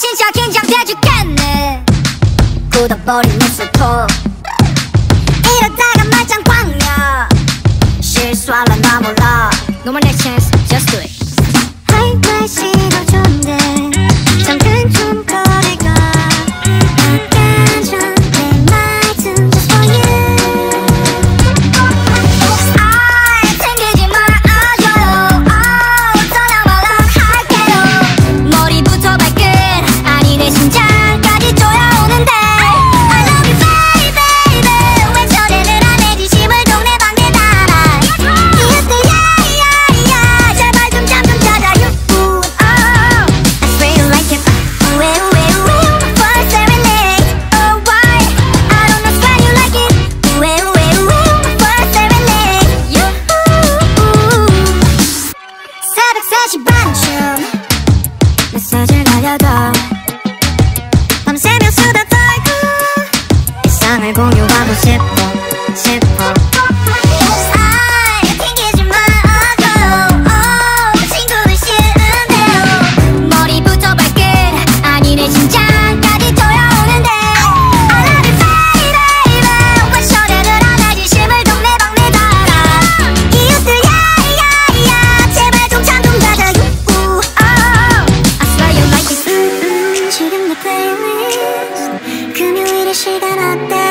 闲笑天降别去干你，哭到玻璃没石头。一头扎个麻将馆呀，谁耍了那么老？No more next chance, just do. 세상을 공유하고 싶어 싶어. しがらって